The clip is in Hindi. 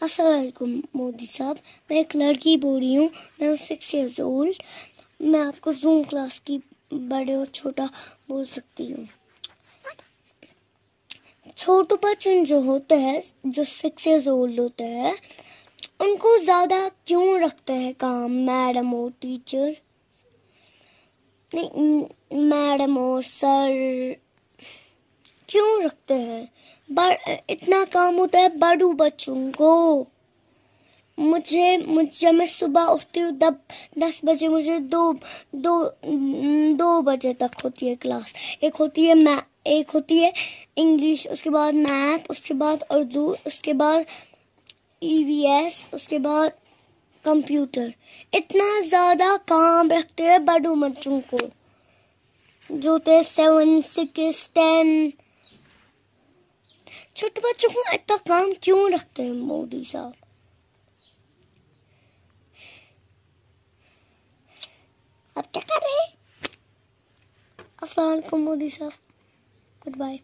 असलकुम मोदी साहब। मैं एक लड़की बोल रही हूँ, मैं सिक्स ईयर्स ओल्ड मैं आपको जूम क्लास की बड़े और छोटा बोल सकती हूँ। छोटे बच्चन जो होते हैं, जो सिक्स ईयर्स ओल्ड होते हैं, उनको ज़्यादा क्यों रखते हैं काम? मैडम और टीचर नहीं, मैडम और सर क्यों रखते हैं? इतना काम होता है बड़ू बच्चों को। मुझे मुझे, मैं सुबह उठती हूँ तब दस बजे मुझे दो दो दो बजे तक होती है क्लास। एक होती है मै, एक होती है इंग्लिश, उसके बाद मैथ, उसके बाद उर्दू, उसके बाद ईवीएस उसके बाद कंप्यूटर। इतना ज़्यादा काम रखते हैं बड़ू बच्चों को। जो होते सेवन सिक्स टेन छोटे बच्चों को इतना काम क्यों रखते हैं मोदी साहब? आप क्या कर रहे हैं? अस्सलाम मोदी साहब गुड बाय